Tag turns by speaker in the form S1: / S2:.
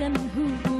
S1: pertahankan hubungan